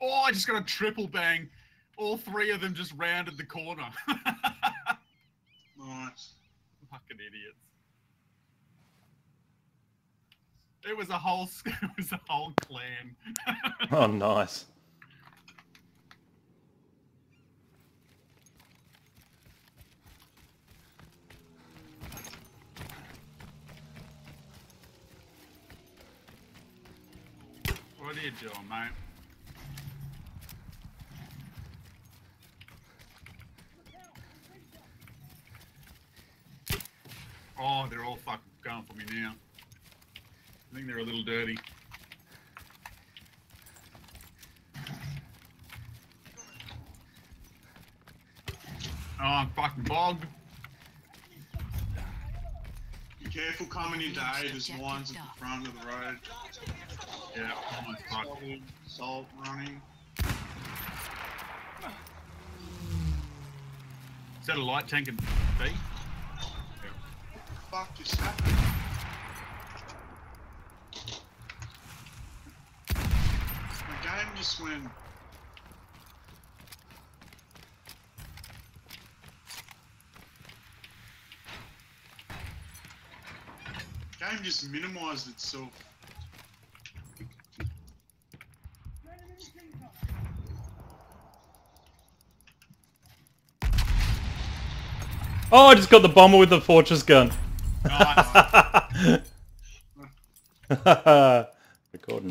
Oh, I just got a triple bang. All three of them just rounded the corner. Nice. Fucking idiots. It was a whole. It was a whole clan. Oh, nice. What are you doing, mate? Oh, they're all fucking going for me now. I think they're a little dirty. Oh, I'm fucking bogged. Be careful coming into A. There's lines at the front of the road. Yeah, almost fucked. Salt running. Is that a light tank and B? Fuck just happened? The game just went. Game just minimized itself. Oh, I just got the bomber with the fortress gun. Nice. Recording